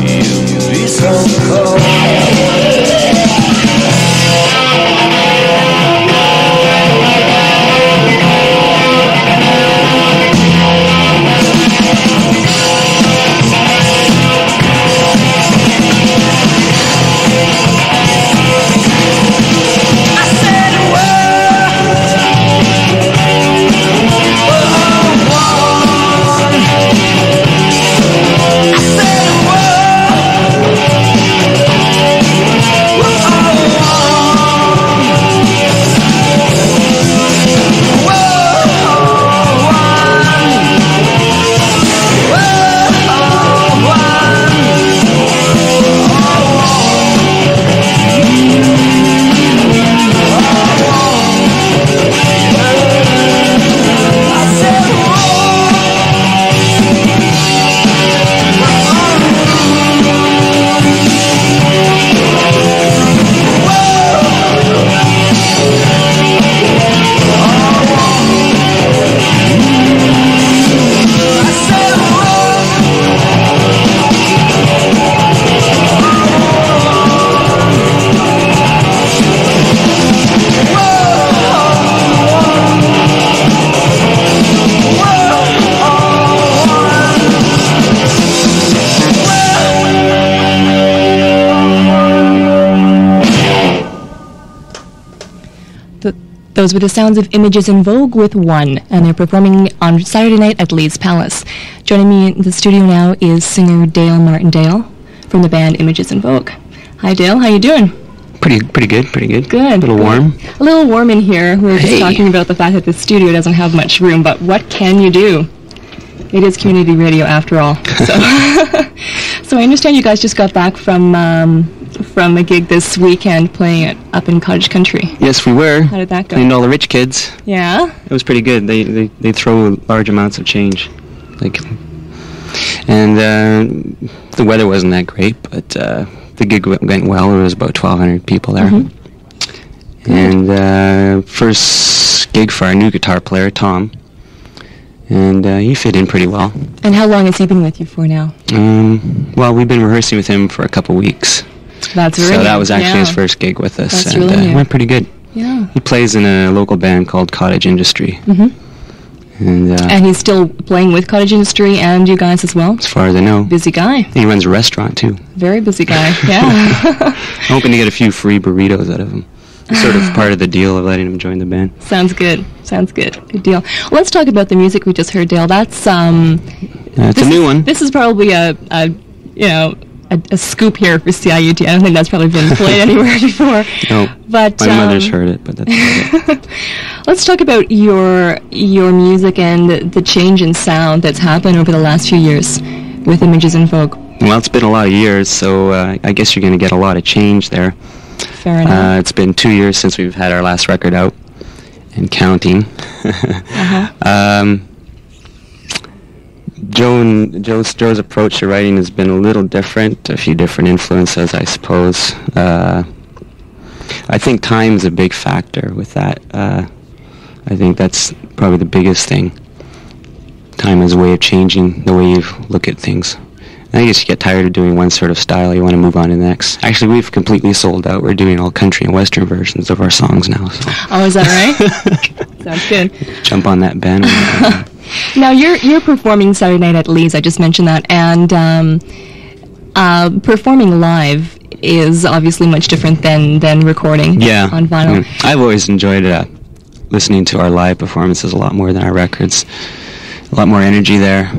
You be so cold. Those were the sounds of Images in Vogue with One, and they're performing on Saturday night at Lee's Palace. Joining me in the studio now is singer Dale Martindale from the band Images in Vogue. Hi, Dale. How you doing? Pretty, pretty good, pretty good. Good. A little warm. A little warm in here. We were just talking about the fact that the studio doesn't have much room, but what can you do? It is community radio after all. So, so I understand you guys just got back from um, from a gig this weekend playing it up in Cottage Country. Yes, we were. How did that go? Cleaned all the rich kids. Yeah. It was pretty good. They they, they throw large amounts of change, like, and uh, the weather wasn't that great, but uh, the gig went well. There was about 1,200 people there, Mm-hmm. and uh, first gig for our new guitar player Tom, and uh, he fit in pretty well. And how long has he been with you for now? Um, well, we've been rehearsing with him for a couple weeks, That's so really that was actually his first gig with us, That's and really uh, it went pretty good. Yeah. He plays in a local band called Cottage Industry. Mhm. And, uh, And he's still playing with Cottage Industry and you guys as well. as far as I know, Busy guy. he runs a restaurant too. Very busy guy. Yeah. Hoping to get a few free burritos out of him. It's sort of part of the deal of letting him join the band. Sounds good. Sounds good. Good deal. Well, let's talk about the music we just heard, Dale. That's um. Uh, it's a new is- one. This is probably a, a you know a, a scoop here for CIUT. I don't think that's probably been played anywhere before. No, But my mother's um, heard it, but that's it. Let's talk about your your music and the, change in sound that's happened over the last few years with Images in Vogue. Well, it's been a lot of years, so uh, I guess you're going to get a lot of change there. Fair enough. Uh, it's been two years since we've had our last record out and counting. Uh-huh. um, Joe and Joe's, Joe's approach to writing has been a little different. A few different influences, I suppose. Uh, I think time's a big factor with that. Uh, I think that's probably the biggest thing. Time is a way of changing the way you look at things. I guess you get tired of doing one sort of style, you want to move on to the next. Actually, we've completely sold out. We're doing all country and western versions of our songs now, so oh, is that right? Sounds good. jump on that bandwagon. Now you're you're performing Saturday night at Lee's. I just mentioned that, and um, uh, performing live is obviously much different than than recording yeah. on vinyl. yeah. I've always enjoyed uh, listening to our live performances a lot more than our records. A lot more energy there.